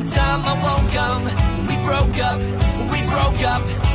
One time I woke up. We broke up, we broke up.